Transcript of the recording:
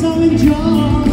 so enjoy